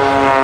Yeah.